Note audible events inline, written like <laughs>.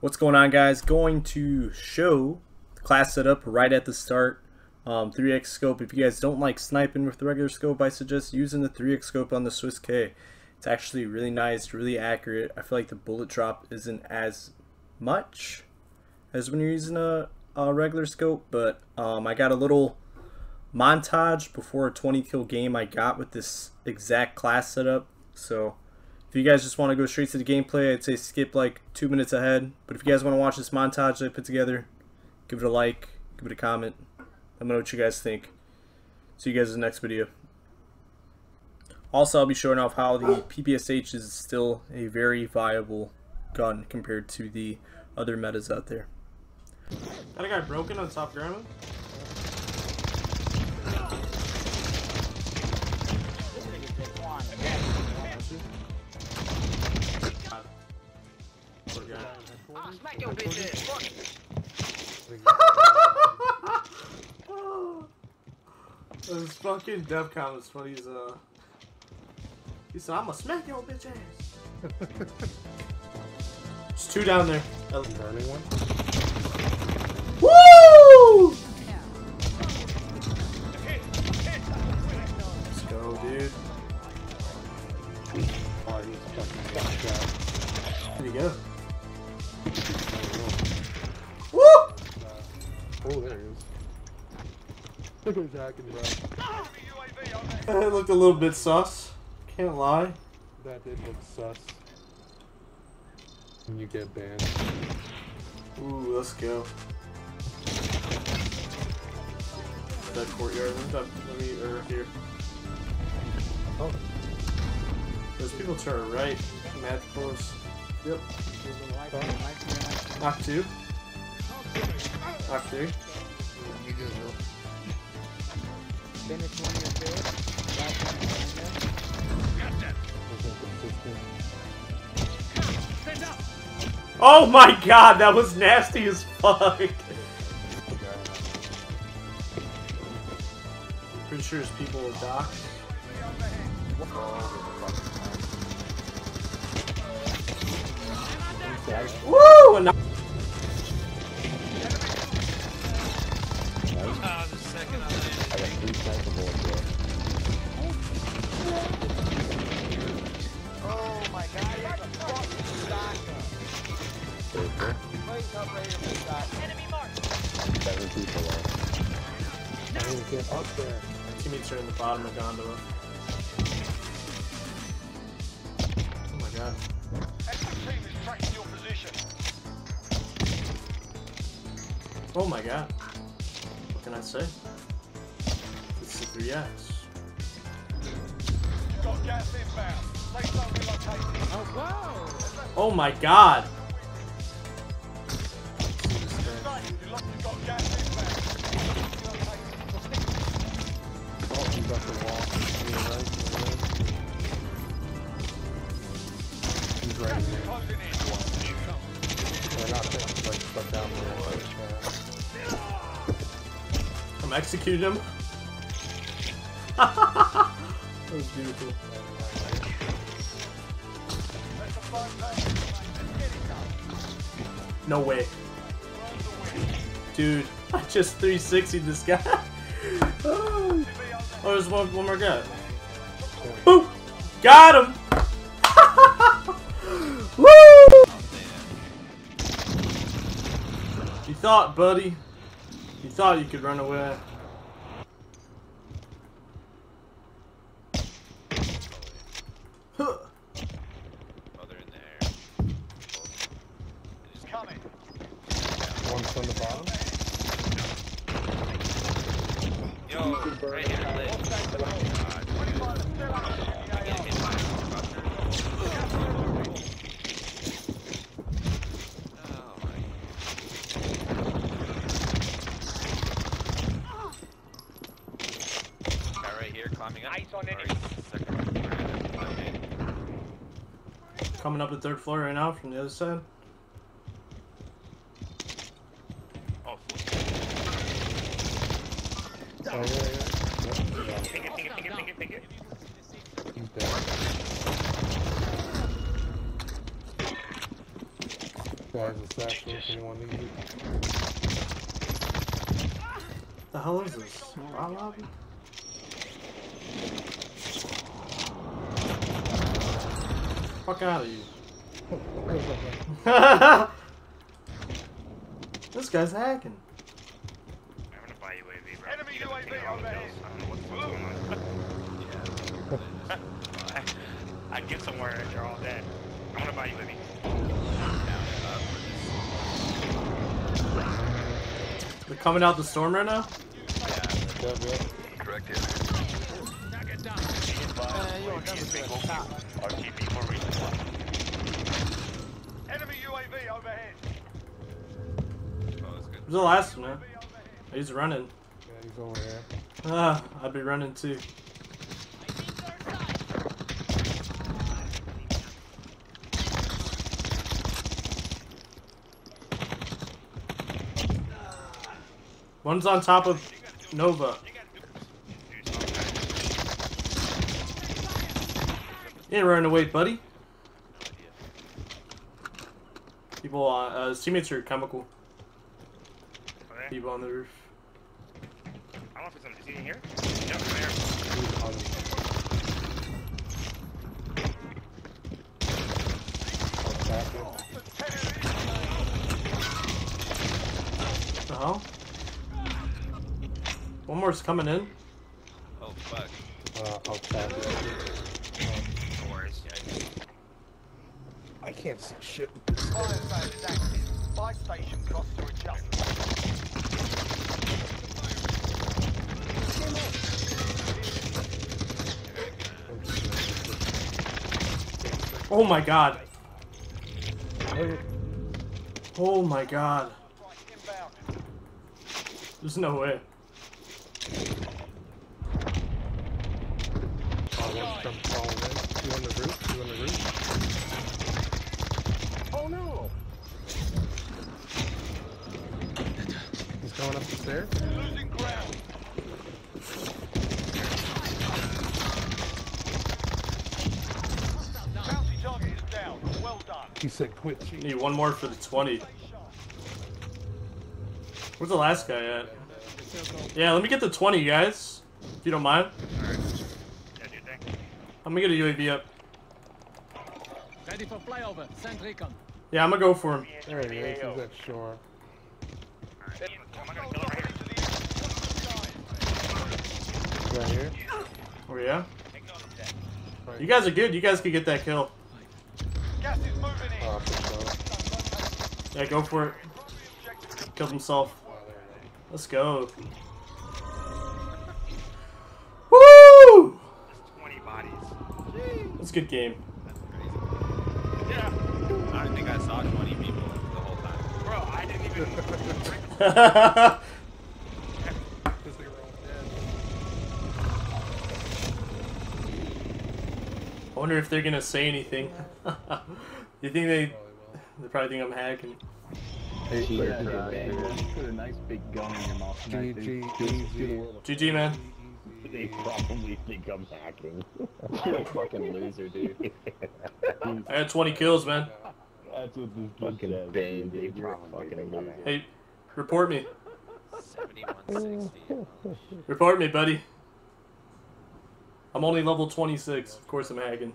What's going on guys? Going to show class setup right at the start. Um, 3x scope. If you guys don't like sniping with the regular scope, I suggest using the 3x scope on the Swiss K. It's actually really nice, really accurate. I feel like the bullet drop isn't as much as when you're using a, a regular scope, but um, I got a little montage before a 20 kill game I got with this exact class setup. So if you guys just want to go straight to the gameplay, I'd say skip like two minutes ahead. But if you guys want to watch this montage that I put together, give it a like, give it a comment. Let me know what you guys think. See you guys in the next video. Also, I'll be showing off how the PPSH is still a very viable gun compared to the other metas out there. That a guy broken on top grandma? Smack your bitch ass. Fuck. This <laughs> fucking DevCon was funny as uh. He said, "I'ma smack your bitch ass." <laughs> There's two down there. Burning one. Woo! Let's go, dude. Oh, he's fucking got shot. There you go. Woo! Oh, there he is. Look at his hacking, bro. It looked a little bit sus. Can't lie. That did look sus. And you get banned. Ooh, let's go. That courtyard. Let me, let or here. Oh, There's people to our right. Mad close. Yep. Knock two. Knock three. you do know. Finish one of your kills. Last one behind them. Wasn't. Oh my god, that was nasty as fuck. Pretty sure there's people with dock. Woo! I didn't get up there. teammates are in the bottom of gondola. Oh my god. Oh my god. What can I say? It's the 3X. Oh my god! Up the wall. To your right, right. He's right in there. Or not there, like stuck down there. I'm executing him. <laughs> that was beautiful. No way. Dude, <laughs> I just 360 this guy. <laughs> oh, Oh, there's one, one more guy. Boop! Got him! <laughs> Woo! You thought, buddy. You thought you could run away. Huh. Other in. One's on the bottom. Yo, right here, lit. God. I get hit by a helicopter. Oh my. Guy right here climbing up. Ice on enemy. Coming up the third floor right now from the other side. Oh, Oh, yeah, yeah. Yep, yeah. ping it, ping it, ping it, ping it, ping it. He's dead. guy has a satchel if anyone needs it. The hell is this? Wow, lobby? Fuck out of you. this guy's hacking. I'm gonna buy UAV, bro. Enemy You got the UAV thing on the overhead. I don't know what the fuck's going on. <laughs> I, I'd get somewhere and they're all dead. I'm gonna buy UAV. They're coming out the storm right now? Yeah. Yep, yep. RTB for resupply. Enemy UAV overhead. Oh, that's good. Where's the last one, man? He's running. Yeah, he's over here. Ah, I'd be running too. One's on top of Nova. You ain't running away, buddy. People, uh, uh, his teammates are chemical. Okay. People on the roof. I don't know if it's in, is he in here? Yep, there. He's on Satchel. The hell? One more's coming in. Oh, fuck. Uh, I'll tap it. No worries. I can't see shit. Fire sale is active. Buy station costs are adjusted. Oh my god. Oh my god. There's no way. One's come falling in. Two on the roof. Two on the roof. Oh no! He's going up the stairs. Losing ground. Bounty target is down. Well done. He said, "Quit cheating." Need one more for the 20. Where's the last guy at? Yeah, let me get the 20, guys. If you don't mind. Alright. Yeah, do your thing. I'm gonna get a UAV up. Ready for flyover. Send recon. Yeah, I'm gonna go for him. There he is. He's at shore. Alright. I'm not gonna kill him right here. He's right here. Oh yeah? Right. You guys are good. You guys could get that kill. Gas is moving in. Oh, for. Yeah, go for it. Killed himself. Let's go. Woo! 20 bodies. That's a good game. Yeah. I don't think I saw 20 people the whole time. Bro, I didn't even. <laughs> I Because they were all dead. wonder if they're gonna say anything. <laughs> you think they? They probably think I'm hacking. She has a. Put a nice big gun in your mouth. tonight, GG, dude. Do- do the GG. world GG, man. They probably think I'm hacking. <laughs> You're a fucking loser, dude. <laughs> I had 20 kills, man. That's what this fucking bang, dude. You're a fucking loser. Hey, report me. 7160. Report me, buddy. I'm only level 26. Of course I'm hacking.